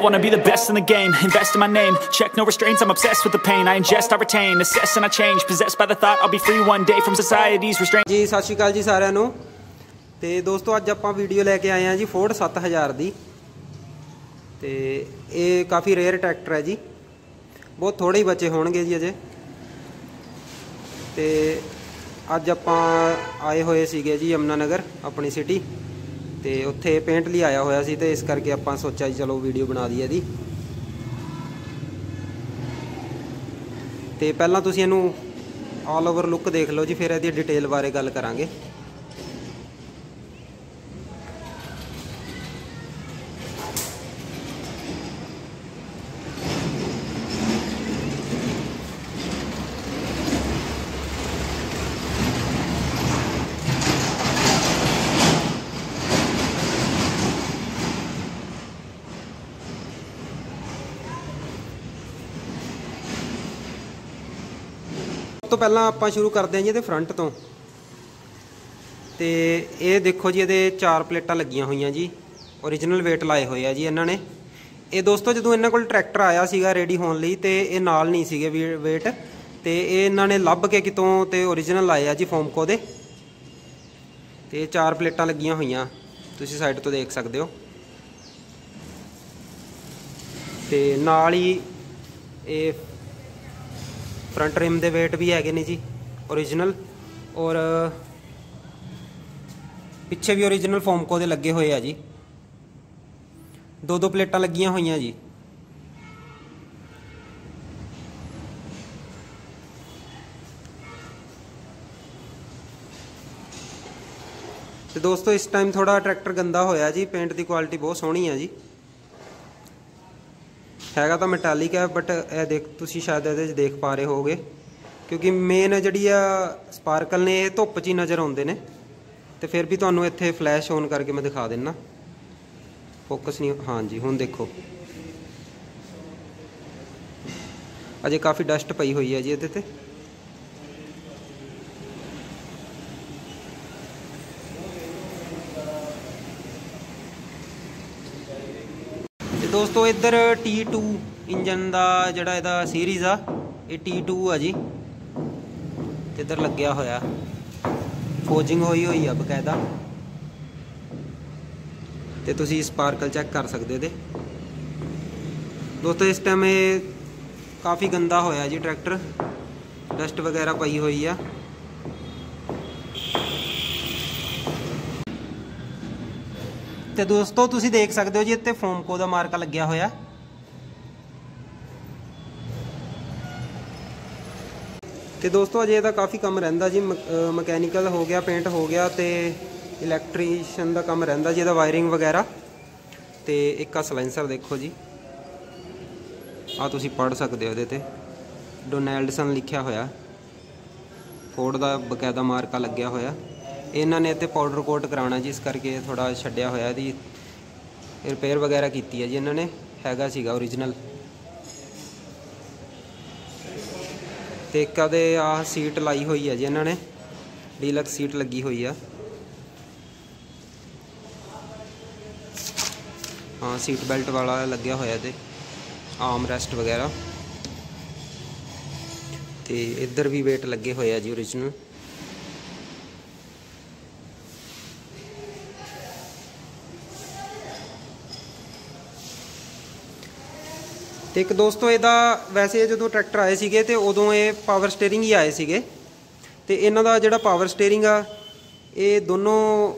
I wanna be the best in the game, invest in my name Check no restraints, I'm obsessed with the pain I ingest, I retain, assess and I change Possessed by the thought I'll be free one day from society's restraint ਜੀ ਸਤਿ ਸ਼੍ਰੀ ਅਕਾਲ ਜੀ ਸਾਰਿਆਂ ਨੂੰ ਤੇ ਦੋਸਤੋ ਅੱਜ ਆਪਾਂ video ਲੈ ਕੇ ਆਏ ਆ ਜੀ ਫੋਰਡ 7000 ਦੀ ਤੇ ਇਹ ਕਾਫੀ ਰੇਅਰ ਟਰੈਕਟਰ ਹੈ ਜੀ ਬਹੁਤ ਥੋੜੇ ਹੀ ਬੱਚੇ ਹੋਣਗੇ ਜੀ ਅਜੇ ਤੇ ਅੱਜ ਆਪਾਂ ਆਏ ਹੋਏ ਸੀਗੇ ਜੀ ਯਮਨਾ ਨਗਰ ਆਪਣੀ ਸਿਟੀ ਤੇ ਉੱਥੇ ਪੇਂਟ ਲਈ ਆਇਆ ਹੋਇਆ ਸੀ ਤੇ ਇਸ ਕਰਕੇ ਆਪਾਂ ਸੋਚਿਆ ਜੀ ਚਲੋ ਵੀਡੀਓ ਬਣਾ ਦਈਏ ਇਹਦੀ। ਤੇ ਪਹਿਲਾਂ ਤੁਸੀਂ ਇਹਨੂੰ ਆਲ ਓਵਰ ਲੁੱਕ ਦੇਖ ਲਓ ਜੀ, ਫਿਰ ਇਹਦੀ ਡਿਟੇਲ ਬਾਰੇ ਗੱਲ ਕਰਾਂਗੇ। ਤੋਂ ਪਹਿਲਾਂ ਆਪਾਂ ਸ਼ੁਰੂ ਕਰਦੇ ਹਾਂ ਜੀ ਇਹਦੇ ਫਰੰਟ ਤੋਂ। ਤੇ ਇਹ ਦੇਖੋ ਜੀ, ਇਹਦੇ ਚਾਰ ਪਲੇਟਾਂ ਲੱਗੀਆਂ ਹੋਈਆਂ ਜੀ। origignal weight ਲਾਏ ਹੋਏ ਆ ਜੀ ਇਹਨਾਂ ਨੇ। ਇਹ ਦੋਸਤੋ, ਜਦੋਂ ਇਹਨਾਂ ਕੋਲ ਟਰੈਕਟਰ ਆਇਆ ਸੀਗਾ ਰੈਡੀ ਹੋਣ ਲਈ, ਤੇ ਇਹ ਨਾਲ ਨਹੀਂ ਸੀਗੇ weight, ਤੇ ਇਹ ਇਹਨਾਂ ਨੇ ਲੱਭ ਕੇ ਕਿਤੋਂ ਤੇ origignal ਲਾਏ ਆ ਜੀ ਫੋਮਕੋ ਦੇ। ਤੇ ਚਾਰ ਪਲੇਟਾਂ ਲੱਗੀਆਂ ਹੋਈਆਂ। ਤੁਸੀਂ ਸਾਈਡ ਤੋਂ ਦੇਖ ਸਕਦੇ ਹੋ। ਤੇ ਨਾਲ ਹੀ ਇਹ ਫਰੰਟ ਰਿਮ ਦੇ weight ਵੀ ਹੈਗੇ ਨੇ ਜੀ origignal ਔਰ ਪਿੱਛੇ ਵੀ origignal ਫੋਮਕੋ ਦੇ ਲੱਗੇ ਹੋਏ ਆ ਜੀ। ਦੋ ਦੋ ਪਲੇਟਾਂ ਲੱਗੀਆਂ ਹੋਈਆਂ ਜੀ। ਤੇ ਦੋਸਤੋ, ਇਸ ਟਾਈਮ ਥੋੜਾ ਟਰੈਕਟਰ ਗੰਦਾ ਹੋਇਆ ਜੀ ਪੇਂਟ ਦੀ ਕੁਆਲਿਟੀ ਬਹੁਤ ਸੋਹਣੀ ਆ ਜੀ। ਹੈਗਾ ਤਾਂ ਮੈਟਾਲਿਕ ਹੈ ਬਟ ਇਹ ਦੇਖ, ਤੁਸੀਂ ਸ਼ਾਇਦ ਇਹਦੇ 'ਚ ਦੇਖ ਪਾ ਰਹੇ ਹੋਗੇ ਕਿਉਂਕਿ ਮੇਨ ਜਿਹੜੀ ਆ ਸਪਾਰਕਲ ਨੇ, ਇਹ ਧੁੱਪ 'ਚ ਹੀ ਨਜ਼ਰ ਆਉਂਦੇ ਨੇ। ਤੇ ਫਿਰ ਵੀ ਤੁਹਾਨੂੰ ਇੱਥੇ ਫਲੈਸ਼ ਔਨ ਕਰਕੇ ਮੈਂ ਦਿਖਾ ਦਿੰਨਾ। ਫੋਕਸ ਨਹੀਂ, ਹਾਂਜੀ, ਹੁਣ ਦੇਖੋ। ਅਜੇ ਕਾਫੀ ਡਸਟ ਪਈ ਹੋਈ ਹੈ ਜੀ ਇਹਦੇ ਤੇ। ਦੋਸਤੋ, ਇੱਧਰ T2 ਇੰਜਨ ਦਾ ਜਿਹੜਾ ਇਹਦਾ ਸੀਰੀਜ਼ ਆ, ਇਹ T2 ਆ ਜੀ। ਤੇ ਇੱਧਰ ਲੱਗਿਆ ਹੋਇਆ। ਫੋਜਿੰਗ ਹੋਈ ਹੋਈ ਆ ਬਕਾਇਦਾ। ਤੇ ਤੁਸੀਂ ਸਪਾਰਕਲ ਚੈੱਕ ਕਰ ਸਕਦੇ ਇਹਦੇ। ਦੋਸਤੋ, ਇਸ ਟਾਈਮ ਇਹ ਕਾਫੀ ਗੰਦਾ ਹੋਇਆ ਜੀ ਟਰੈਕਟਰ ਡਸਟ ਵਗੈਰਾ ਪਈ ਹੋਈ ਆ। ਤੇ ਦੋਸਤੋ, ਤੁਸੀਂ ਦੇਖ ਸਕਦੇ ਹੋ ਜੀ, ਇੱਥੇ ਫੋਮਕੋ ਦਾ ਮਾਰਕਾ ਲੱਗਿਆ ਹੋਇਆ। ਤੇ ਦੋਸਤੋ, ਅਜੇ ਇਹਦਾ ਕਾਫੀ ਕੰਮ ਰਹਿੰਦਾ ਜੀ। ਮਕੈਨੀਕਲ ਹੋ ਗਿਆ, ਪੇਂਟ ਹੋ ਗਿਆ ਤੇ ਇਲੈਕਟ੍ਰੀਸ਼ੀਅਨ ਦਾ ਕੰਮ ਰਹਿੰਦਾ ਜੀ, ਇਹਦਾ ਵਾਇਰਿੰਗ ਵਗੈਰਾ। ਤੇ ਇੱਕ ਆ ਸਲੈਂਸਰ ਦੇਖੋ ਜੀ। ਆ ਤੁਸੀਂ ਪੜ ਸਕਦੇ ਹੋ ਇਹਦੇ ਤੇ। ਡੋਨੈਲਡਸਨ ਲਿਖਿਆ ਹੋਇਆ। ਫੋਰਡ ਦਾ ਬਕਾਇਦਾ ਮਾਰਕਾ ਲੱਗਿਆ ਹੋਇਆ। ਇਹਨਾਂ ਨੇ ਇੱਥੇ ਪਾਊਡਰ ਕੋਟ ਕਰਾਉਣਾ ਜੀ, ਇਸ ਕਰਕੇ ਥੋੜਾ ਛੱਡਿਆ ਹੋਇਆ ਇਹਦੀ ਰਿਪੇਅਰ ਵਗੈਰਾ ਕੀਤੀ ਹੈ ਜੀ ਇਹਨਾਂ ਨੇ, ਹੈਗਾ ਸੀਗਾ origignal ਤੇ ਇੱਕ ਆਦੇ ਆਹ ਸੀਟ ਲਾਈ ਹੋਈ ਹੈ ਜੀ ਇਹਨਾਂ ਨੇ ਡੀਲਕਸ ਸੀਟ ਲੱਗੀ ਹੋਈ ਆ। ਹਾਂ ਸੀਟ ਬੈਲਟ ਵਾਲਾ ਲੱਗਿਆ ਹੋਇਆ ਤੇ ਆਰਮ ਰੈਸਟ ਵਗੈਰਾ। ਤੇ ਇੱਧਰ ਵੀ weight ਲੱਗੇ ਹੋਏ ਆ ਜੀ origignal ਤੇ ਇੱਕ ਦੋਸਤੋ, ਇਹਦਾ ਵੈਸੇ ਜਦੋਂ ਟਰੈਕਟਰ ਆਏ ਸੀਗੇ ਤੇ ਉਦੋਂ ਇਹ ਪਾਵਰ ਸਟੀਅਰਿੰਗ ਹੀ ਆਏ ਸੀਗੇ। ਤੇ ਇਹਨਾਂ ਦਾ ਜਿਹੜਾ ਪਾਵਰ ਸਟੀਅਰਿੰਗ ਆ, ਇਹ ਦੋਨੋਂ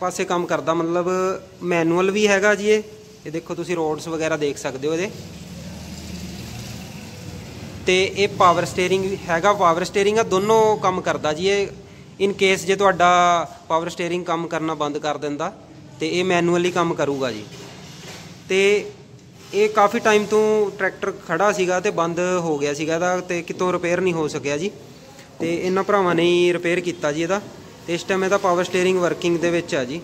ਪਾਸੇ ਕੰਮ ਕਰਦਾ, ਮਤਲਬ ਮੈਨੂਅਲ ਵੀ ਹੈਗਾ ਜੀ ਇਹ। ਇਹ ਦੇਖੋ, ਤੁਸੀਂ ਰੋਡਸ ਵਗੈਰਾ ਦੇਖ ਸਕਦੇ ਹੋ ਇਹਦੇ। ਤੇ ਇਹ ਪਾਵਰ ਸਟੀਅਰਿੰਗ ਹੈਗਾ ਪਾਵਰ ਸਟੀਅਰਿੰਗ ਆ, ਦੋਨੋਂ ਕੰਮ ਕਰਦਾ ਜੀ ਇਹ। ਇਨ ਕੇਸ ਜੇ ਤੁਹਾਡਾ ਪਾਵਰ ਸਟੀਅਰਿੰਗ ਕੰਮ ਕਰਨਾ ਬੰਦ ਕਰ ਦਿੰਦਾ, ਤੇ ਇਹ ਮੈਨੂਅਲੀ ਕੰਮ ਕਰੂਗਾ ਜੀ। ਤੇ ਇਹ ਕਾਫੀ ਟਾਈਮ ਤੋਂ ਟਰੈਕਟਰ ਖੜਾ ਸੀਗਾ ਤੇ ਬੰਦ ਹੋ ਗਿਆ ਸੀਗਾ ਇਹਦਾ ਤੇ ਕਿਤੋਂ ਰਿਪੇਅਰ ਨਹੀਂ ਹੋ ਸਕਿਆ ਜੀ। ਤੇ ਇਹਨਾਂ ਭਰਾਵਾਂ ਨੇ ਰਿਪੇਅਰ ਕੀਤਾ ਜੀ ਇਹਦਾ। ਤੇ ਇਸ ਟਾਈਮ ਇਹਦਾ ਪਾਵਰ ਸਟੀਅਰਿੰਗ ਵਰਕਿੰਗ ਦੇ ਵਿੱਚ ਆ ਜੀ।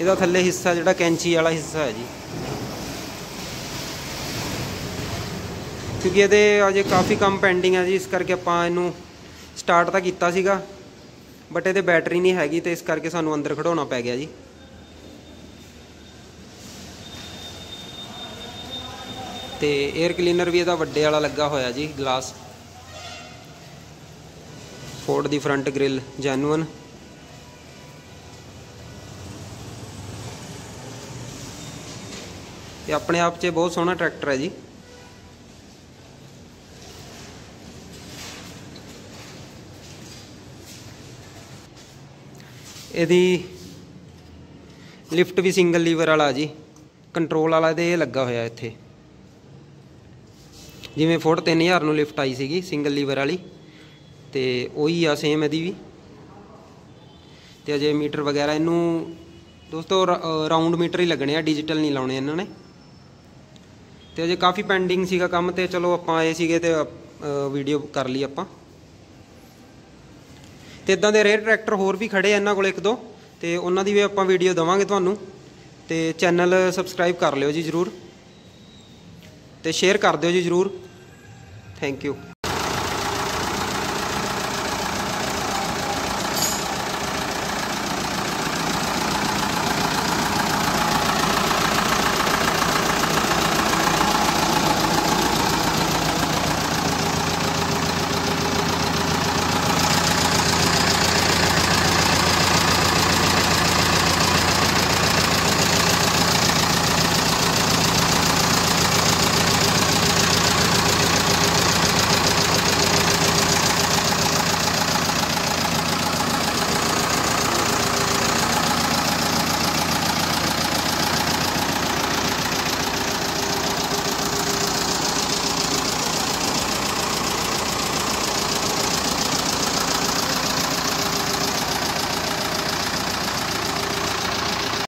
ਇਹਦਾ ਥੱਲੇ ਹਿੱਸਾ ਜਿਹੜਾ ਕੈਂਚੀ ਵਾਲਾ ਹਿੱਸਾ ਹੈ ਜੀ। ਕਿਉਂਕਿ ਇਹਦੇ ਅਜੇ ਕਾਫੀ ਕੰਮ ਪੈਂਡਿੰਗ ਹੈ ਜੀ, ਇਸ ਕਰਕੇ ਆਪਾਂ ਇਹਨੂੰ ਸਟਾਰਟ ਤਾਂ ਕੀਤਾ ਸੀਗਾ ਬਟ ਇਹਦੇ ਬੈਟਰੀ ਨਹੀਂ ਹੈਗੀ ਤੇ ਇਸ ਕਰਕੇ ਸਾਨੂੰ ਅੰਦਰ ਖੜਾਉਣਾ ਪੈ ਗਿਆ ਜੀ। ਤੇ 에ਅਰ ਕਲੀਨਰ ਵੀ ਇਹਦਾ ਵੱਡੇ ਵਾਲਾ ਲੱਗਾ ਹੋਇਆ ਜੀ ਗਲਾਸ ਫੋਰਡ ਦੀ ਫਰੰਟ ਗ੍ਰਿਲ ਜੈਨੂਅਨ ਇਹ ਆਪਣੇ ਆਪ 'ਚ ਬਹੁਤ ਸੋਹਣਾ ਟਰੈਕਟਰ ਹੈ ਜੀ। ਇਹਦੀ ਲਿਫਟ ਵੀ ਸਿੰਗਲ ਲੀਵਰ ਵਾਲਾ ਜੀ ਕੰਟਰੋਲ ਵਾਲਾ ਇਹਦੇ ਇਹ ਲੱਗਾ ਹੋਇਆ ਇੱਥੇ। ਜਿਵੇਂ ਫੋਰਡ 3000 ਨੂੰ ਲਿਫਟ ਆਈ ਸੀਗੀ ਸਿੰਗਲ ਲੀਵਰ ਵਾਲੀ, ਤੇ ਉਹੀ ਆ ਸੇਮ ਇਹਦੀ ਵੀ। ਤੇ ਅਜੇ ਮੀਟਰ ਵਗੈਰਾ ਇਹਨੂੰ, ਦੋਸਤੋ ਰਾਉਂਡ ਮੀਟਰ ਹੀ ਲੱਗਣੇ ਆ ਡਿਜੀਟਲ ਨਹੀਂ ਲਾਉਣੇ ਇਹਨਾਂ ਨੇ। ਤੇ ਅਜੇ ਕਾਫੀ ਪੈਂਡਿੰਗ ਸੀਗਾ ਕੰਮ ਤੇ, ਚਲੋ ਆਪਾਂ ਆਏ ਸੀਗੇ ਤੇ ਵੀਡੀਓ ਕਰ ਲਈ ਆਪਾਂ। ਤੇ ਇਦਾਂ ਦੇ ਰੇਅਰ ਟਰੈਕਟਰ ਹੋਰ ਵੀ ਖੜੇ ਆ ਇਹਨਾਂ ਕੋਲ ਇੱਕ ਦੋ, ਤੇ ਉਹਨਾਂ ਦੀ ਵੀ ਆਪਾਂ ਵੀਡੀਓ ਦਵਾਂਗੇ ਤੁਹਾਨੂੰ। ਤੇ ਚੈਨਲ ਸਬਸਕ੍ਰਾਈਬ ਕਰ ਲਿਓ ਜੀ ਜਰੂਰ। ਤੇ ਸ਼ੇਅਰ ਕਰ ਦਿਓ ਜੀ ਜਰੂਰ। Thank you